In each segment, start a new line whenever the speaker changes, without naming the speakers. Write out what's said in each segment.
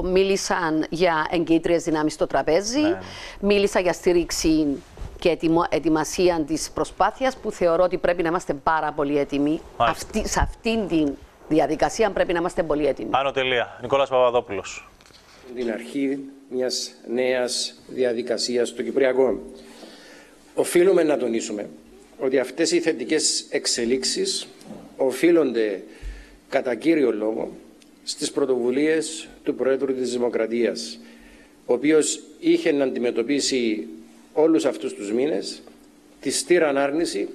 Μίλησαν για εγκύτριες δυνάμεις στο τραπέζι.
Ναι.
Μίλησα για στήριξη και ετοιμο- ετοιμασία της προσπάθειας που θεωρώ ότι πρέπει να είμαστε πάρα πολύ έτοιμοι.
Μάλιστα.
Αυτή, σε αυτήν τη διαδικασία πρέπει να είμαστε πολύ έτοιμοι.
Άνω τελεία. Νικόλας Παπαδόπουλος.
την αρχή μιας νέας διαδικασίας στο Κυπριακό. Οφείλουμε να τονίσουμε ότι αυτές οι θετικές εξελίξεις οφείλονται κατά κύριο λόγο στις πρωτοβουλίες του Προέδρου της Δημοκρατίας, ο οποίος είχε να αντιμετωπίσει όλους αυτούς τους μήνες τη στήραν άρνηση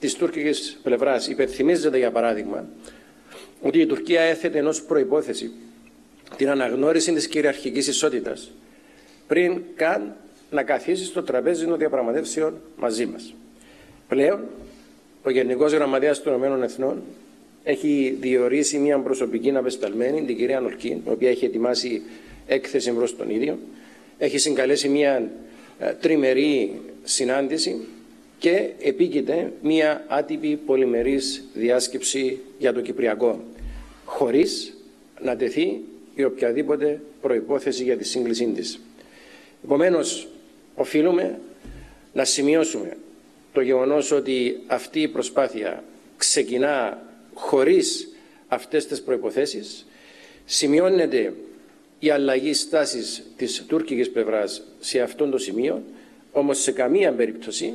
της τουρκικής πλευράς. Υπενθυμίζεται για παράδειγμα ότι η Τουρκία έθετε ενός προϋπόθεση την αναγνώριση της κυριαρχικής ισότητας πριν καν να καθίσει στο τραπέζι των διαπραγματεύσεων μαζί μας. Πλέον, ο Γενικός Γραμματέας των Ηνωμένων Εθνών έχει διορίσει μια προσωπική απεσταλμένη, την κυρία Νορκίν, η οποία έχει ετοιμάσει έκθεση προς τον ίδιο. Έχει συγκαλέσει μια ε, τριμερή συνάντηση και επίκειται μια άτυπη πολυμερής διάσκεψη για το Κυπριακό, χωρίς να τεθεί η οποιαδήποτε προϋπόθεση για τη σύγκλησή της. Επομένως, οφείλουμε να σημειώσουμε το γεγονός ότι αυτή η προσπάθεια ξεκινά χωρίς αυτές τις προϋποθέσεις, σημειώνεται η αλλαγή στάσης της τουρκικής πλευράς σε αυτόν το σημείο, όμως σε καμία περίπτωση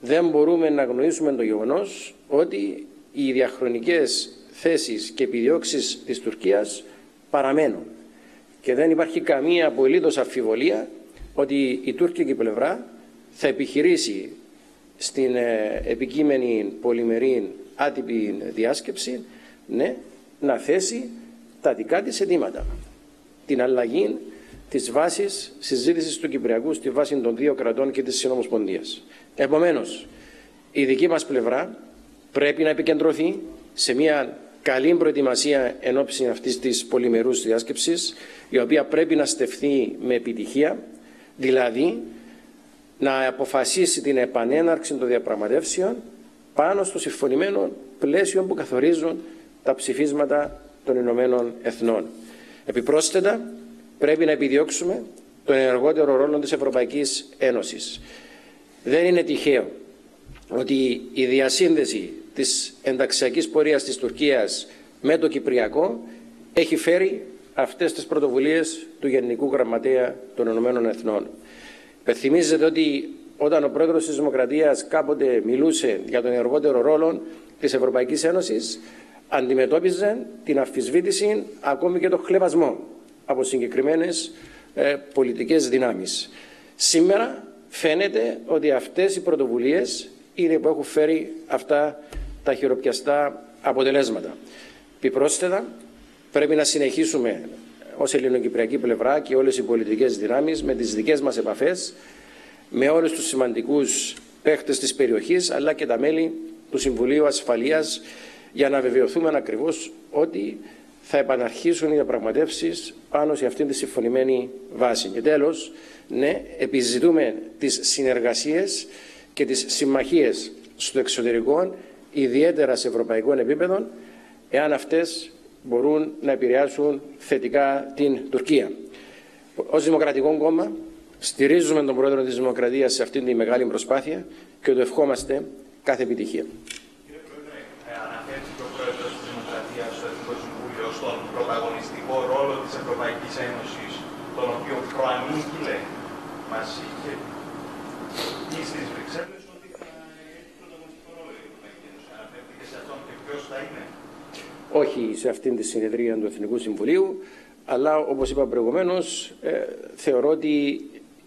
δεν μπορούμε να γνωρίσουμε το γεγονός ότι οι διαχρονικές θέσεις και επιδιώξεις της Τουρκίας παραμένουν. Και δεν υπάρχει καμία απολύτως αμφιβολία ότι η τουρκική πλευρά θα επιχειρήσει στην ε, επικείμενη πολυμερή άτυπη διάσκεψη ναι, να θέσει τα δικά της αιτήματα. Την αλλαγή της βάσης συζήτησης του Κυπριακού στη βάση των δύο κρατών και της Συνομοσπονδίας. Επομένως, η δική μας πλευρά πρέπει να επικεντρωθεί σε μια καλή προετοιμασία εν ώψη αυτής της πολυμερούς διάσκεψης, η οποία πρέπει να στεφθεί με επιτυχία, δηλαδή να αποφασίσει την επανέναρξη των διαπραγματεύσεων πάνω στο συμφωνημένο πλαίσιο που καθορίζουν τα ψηφίσματα των Ηνωμένων Εθνών. Επιπρόσθετα, πρέπει να επιδιώξουμε τον ενεργότερο ρόλο της Ευρωπαϊκής Ένωσης. Δεν είναι τυχαίο ότι η διασύνδεση της ενταξιακής πορείας της Τουρκίας με το Κυπριακό έχει φέρει αυτές τις πρωτοβουλίες του Γενικού Γραμματέα των Ηνωμένων Εθνών. Πεθυμίζεται ότι όταν ο πρόεδρος της Δημοκρατίας κάποτε μιλούσε για τον ενεργότερο ρόλο της Ευρωπαϊκής Ένωσης, αντιμετώπιζε την αμφισβήτηση ακόμη και τον χλεβασμό από συγκεκριμένες ε, πολιτικές δυνάμεις. Σήμερα φαίνεται ότι αυτές οι πρωτοβουλίες είναι που έχουν φέρει αυτά τα χειροπιαστά αποτελέσματα. Επιπρόσθετα, πρέπει να συνεχίσουμε ως ελληνοκυπριακή πλευρά και όλες οι πολιτικές δυνάμεις με τις δικές μας επαφές με όλους τους σημαντικούς παίχτες της περιοχής αλλά και τα μέλη του Συμβουλίου Ασφαλείας για να βεβαιωθούμε ακριβώς ότι θα επαναρχίσουν οι διαπραγματεύσεις πάνω σε αυτήν τη συμφωνημένη βάση. Και τέλος, ναι, επιζητούμε τις συνεργασίες και τις συμμαχίες στο εξωτερικό, ιδιαίτερα σε ευρωπαϊκό επίπεδο, εάν αυτές μπορούν να επηρεάσουν θετικά την Τουρκία. Ως Δημοκρατικό Κόμμα στηρίζουμε τον Πρόεδρο της Δημοκρατίας σε αυτήν τη μεγάλη προσπάθεια και το ευχόμαστε κάθε επιτυχία.
Κύριε Πρόεδρε, ε, αναφέρθηκε ο Πρόεδρος της Δημοκρατίας στο Εθνικό Συμβούλιο στον πρωταγωνιστικό ρόλο της Ευρωπαϊκής Ένωσης, τον οποίο προανήγγειλε, μα είχε πει στις Βρυξέλλες ότι θα έχει πρωταγωνιστικό ρόλο η Ευρωπαϊκή Ένωση. Αναφέρθηκε σε αυτόν και ποιος θα είναι;
όχι σε αυτήν τη συνεδρία του Εθνικού Συμβουλίου, αλλά όπως είπα προηγουμένως, ε, θεωρώ ότι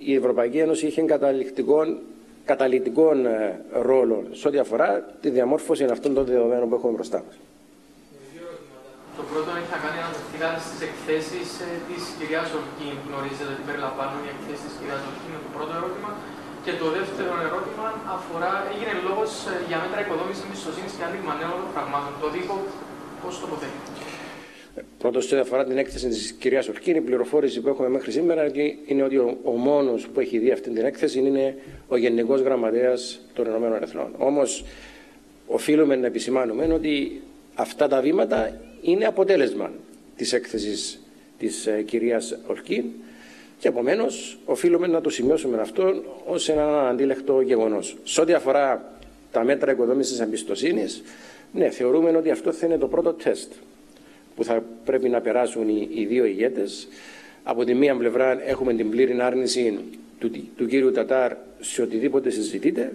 η Ευρωπαϊκή Ένωση είχε καταληκτικών, καταλητικών ε, ρόλο σε ό,τι αφορά τη διαμόρφωση αυτών των δεδομένων που έχουμε μπροστά μας.
Το πρώτο έχει να κάνει αναφερθήκατε στις εκθέσεις της κυρίας Ορκίν. Γνωρίζετε ότι περιλαμβάνουν οι εκθέσεις της κυρίας Ορκίν, είναι το πρώτο ερώτημα. Και το δεύτερο ερώτημα αφορά, έγινε λόγος για μέτρα οικοδόμησης εμπιστοσύνης και άνοιγμα νέων πραγμάτων. Το δίκο, πώς τοποθετεί.
Πρώτος, σε ό,τι αφορά την έκθεση της κυρίας Ορκίν, η πληροφόρηση που έχουμε μέχρι σήμερα είναι ότι ο, ο μόνος που έχει δει αυτή την έκθεση είναι ο Γενικός Γραμματέας των Ηνωμένων Εθνών. Όμως, οφείλουμε να επισημάνουμε ότι αυτά τα βήματα είναι αποτέλεσμα της έκθεσης της ε, κυρίας Ορκίν και επομένως οφείλουμε να το σημειώσουμε αυτό ως ένα αντίλεκτο γεγονός. Σε ό,τι αφορά τα μέτρα οικοδόμησης εμπιστοσύνης, ναι, θεωρούμε ότι αυτό θα είναι το πρώτο τεστ που θα πρέπει να περάσουν οι, οι δύο ηγέτες. Από τη μία πλευρά έχουμε την πλήρη άρνηση του, του κύριου Τατάρ σε οτιδήποτε συζητείται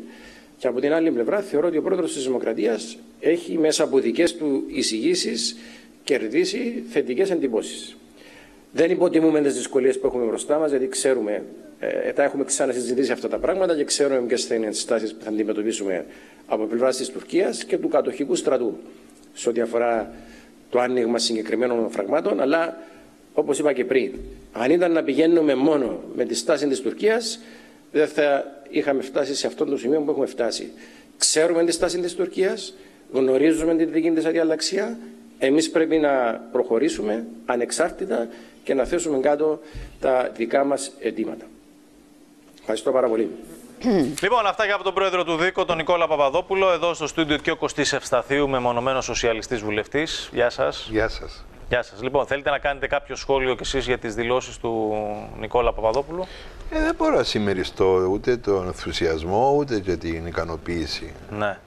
και από την άλλη πλευρά θεωρώ ότι ο πρόεδρος της Δημοκρατίας έχει μέσα από δικές του εισηγήσεις κερδίσει θετικές εντυπώσεις. Δεν υποτιμούμε τις δυσκολίες που έχουμε μπροστά μας, γιατί ξέρουμε, ε, τα έχουμε ξανασυζητήσει αυτά τα πράγματα και ξέρουμε ποιες θα είναι οι ενστάσεις που θα αντιμετωπίσουμε από πλευράς της Τουρκίας και του κατοχικού στρατού σε ό,τι αφορά το άνοιγμα συγκεκριμένων φραγμάτων. Αλλά όπως είπα και πριν, αν ήταν να πηγαίνουμε μόνο με τη στάση της Τουρκίας, δεν θα είχαμε φτάσει σε αυτό το σημείο που έχουμε φτάσει. Ξέρουμε τη στάση της Τουρκίας, γνωρίζουμε τη δική της αδιαλαξία. Εμείς πρέπει να προχωρήσουμε ανεξάρτητα και να θέσουμε κάτω τα δικά μας αιτήματα. Ευχαριστώ πάρα πολύ.
Λοιπόν, αυτά και από τον πρόεδρο του ΔΥΚΟ, τον Νικόλα Παπαδόπουλο. Εδώ στο στούντιο και ο Κωστής Ευσταθίου, μεμονωμένος σοσιαλιστής βουλευτής. Γεια σας.
Γεια σας.
Γεια σας. Λοιπόν, θέλετε να κάνετε κάποιο σχόλιο κι εσείς για τις δηλώσεις του Νικόλα Παπαδόπουλου;
Ε, δεν μπορώ να συμμεριστώ ούτε τον ενθουσιασμό, ούτε και την ικανοποίηση.
Ναι.